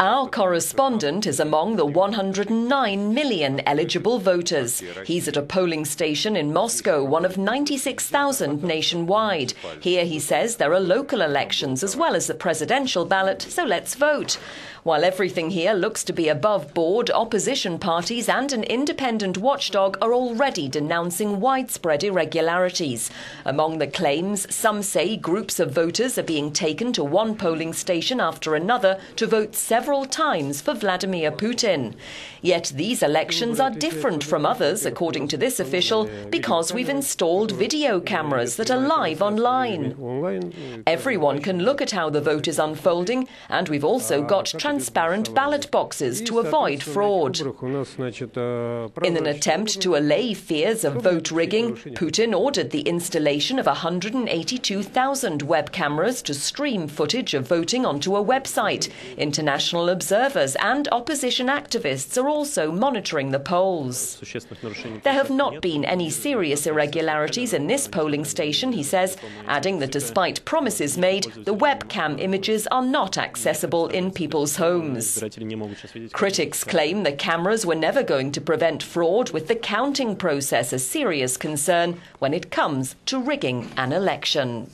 Our correspondent is among the 109 million eligible voters. He's at a polling station in Moscow, one of 96,000 nationwide. Here, he says, there are local elections as well as the presidential ballot, so let's vote. While everything here looks to be above board, opposition parties and an independent watchdog are already denouncing widespread irregularities. Among the claims, some say groups of voters are being taken to one polling station after another to vote several times for Vladimir Putin. Yet these elections are different from others, according to this official, because we've installed video cameras that are live online. Everyone can look at how the vote is unfolding, and we've also got transparent ballot boxes to avoid fraud. In an attempt to allay fears of vote rigging, Putin ordered the installation of 182,000 web cameras to stream footage of voting onto a website. International observers and opposition activists are also monitoring the polls. There have not been any serious irregularities in this polling station, he says, adding that despite promises made, the webcam images are not accessible in people's homes. Critics claim the cameras were never going to prevent fraud, with the counting process a serious concern when it comes to rigging an election.